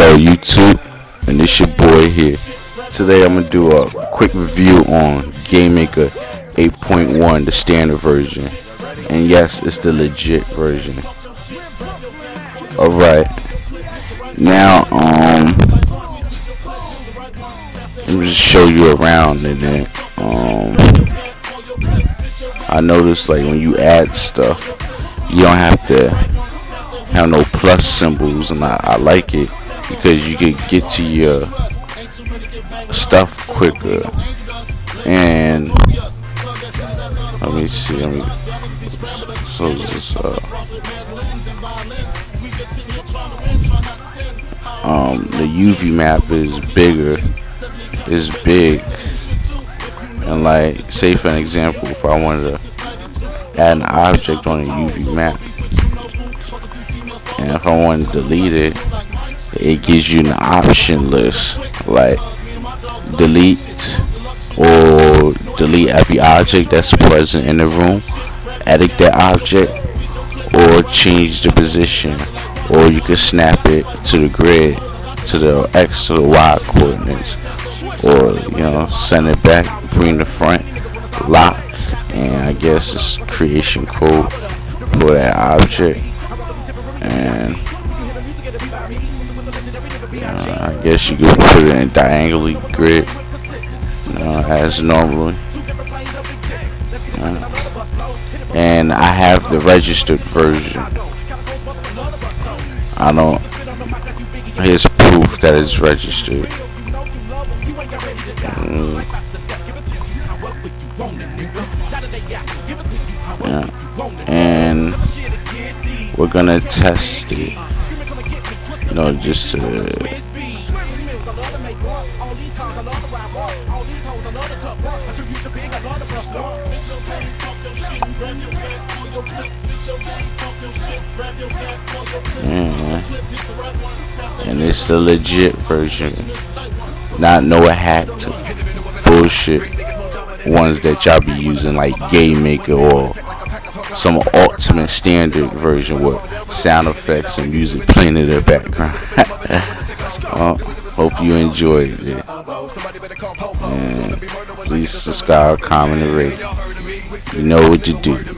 Hello YouTube, and it's your boy here. Today I'm gonna do a quick review on GameMaker 8.1, the standard version. And yes, it's the legit version. Alright. Now, um let me just show you around and then um I noticed like when you add stuff you don't have to have no plus symbols and I, I like it because you can get to your stuff quicker. And let me see let me so this uh um the UV map is bigger is big. And like say for an example if I wanted to add an object on a UV map and if I wanted to delete it it gives you an option list like delete or delete every object that's present in the room edit that object or change the position or you can snap it to the grid to the X to the Y coordinates or you know send it back bring the front lock and I guess it's creation code for that object and uh, I guess you could put it in diagonally grid uh, as normally. Uh, and I have the registered version. I don't. Here's proof that it's registered. Mm. Yeah. And we're gonna test it. Know, just to Mm-hmm. And it's the legit version. Not no hacked bullshit ones that y'all be using like Gay GameMaker or some ultimate standard version with sound effects and music playing in the background. hope you enjoyed it. And please subscribe, comment, and rate. You know what to do.